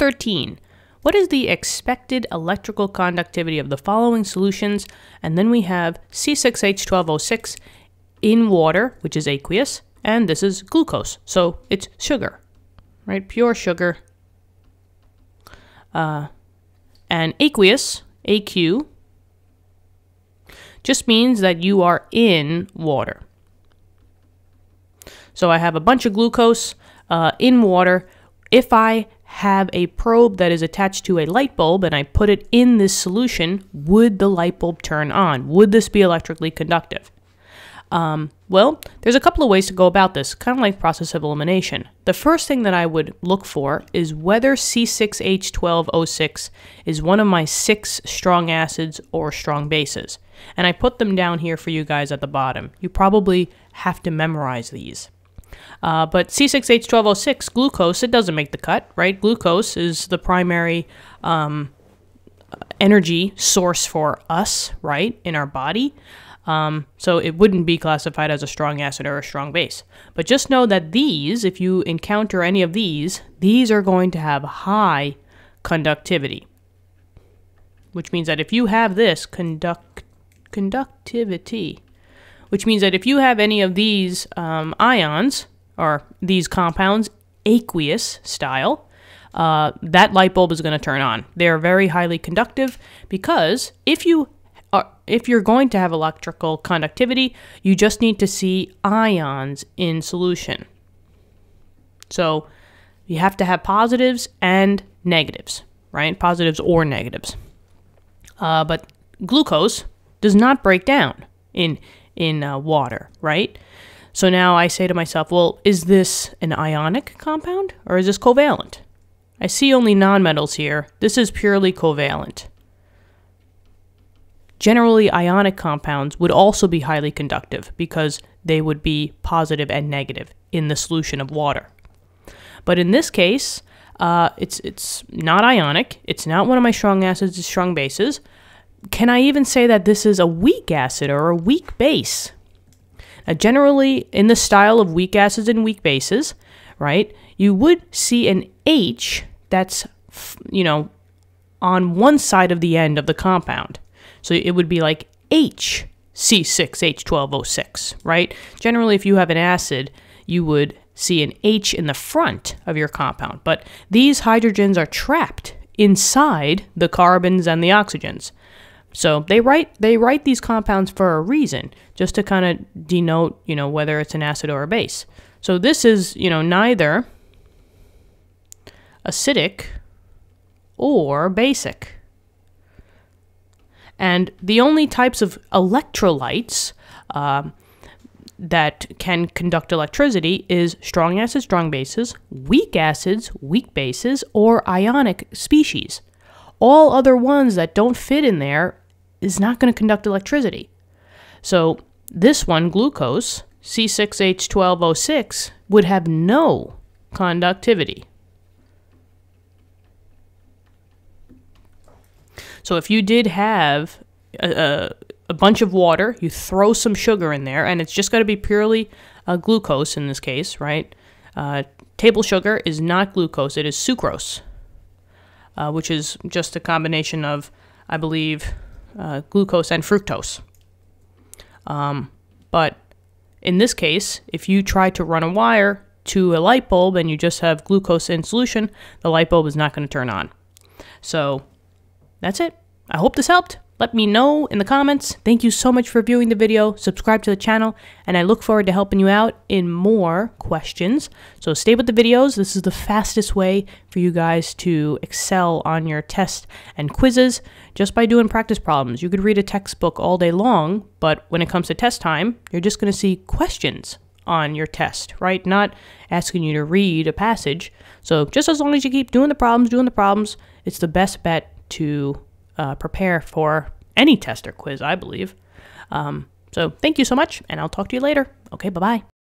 13. What is the expected electrical conductivity of the following solutions? And then we have C6H12O6 in water, which is aqueous, and this is glucose, so it's sugar, right? Pure sugar. Uh, and aqueous, AQ, just means that you are in water. So I have a bunch of glucose uh, in water. If I have a probe that is attached to a light bulb and I put it in this solution, would the light bulb turn on? Would this be electrically conductive? Um, well, there's a couple of ways to go about this, kind of like process of elimination. The first thing that I would look for is whether C6H12O6 is one of my six strong acids or strong bases. And I put them down here for you guys at the bottom. You probably have to memorize these. Uh, but C6H12O6, glucose, it doesn't make the cut, right? Glucose is the primary um, energy source for us, right, in our body. Um, so it wouldn't be classified as a strong acid or a strong base. But just know that these, if you encounter any of these, these are going to have high conductivity. Which means that if you have this conduct conductivity, which means that if you have any of these um, ions or these compounds, aqueous style, uh, that light bulb is going to turn on. They are very highly conductive because if you uh, if you're going to have electrical conductivity, you just need to see ions in solution. So you have to have positives and negatives, right? Positives or negatives. Uh, but glucose does not break down in in uh, water, right? So now I say to myself, well, is this an ionic compound or is this covalent? I see only nonmetals here. This is purely covalent. Generally, ionic compounds would also be highly conductive because they would be positive and negative in the solution of water. But in this case, uh, it's it's not ionic. It's not one of my strong acids or strong bases. Can I even say that this is a weak acid or a weak base? Now, generally, in the style of weak acids and weak bases, right, you would see an H that's, you know, on one side of the end of the compound. So it would be like HC6H12O6, right? Generally, if you have an acid, you would see an H in the front of your compound. But these hydrogens are trapped inside the carbons and the oxygens. So they write they write these compounds for a reason, just to kind of denote, you know, whether it's an acid or a base. So this is, you know, neither acidic or basic. And the only types of electrolytes uh, that can conduct electricity is strong acids, strong bases, weak acids, weak bases, or ionic species. All other ones that don't fit in there is not going to conduct electricity. So this one, glucose, C6H12O6, would have no conductivity. So if you did have a, a, bunch of water, you throw some sugar in there, and it's just got to be purely uh, glucose in this case, right? Uh, table sugar is not glucose, it is sucrose, uh, which is just a combination of, I believe, uh, glucose and fructose. Um, but in this case, if you try to run a wire to a light bulb and you just have glucose in solution, the light bulb is not going to turn on. So that's it. I hope this helped. Let me know in the comments. Thank you so much for viewing the video. Subscribe to the channel, and I look forward to helping you out in more questions. So stay with the videos. This is the fastest way for you guys to excel on your tests and quizzes just by doing practice problems. You could read a textbook all day long, but when it comes to test time, you're just going to see questions on your test, right? Not asking you to read a passage. So just as long as you keep doing the problems, doing the problems, it's the best bet to uh, prepare for any test or quiz, I believe. Um, so thank you so much, and I'll talk to you later. Okay, bye bye.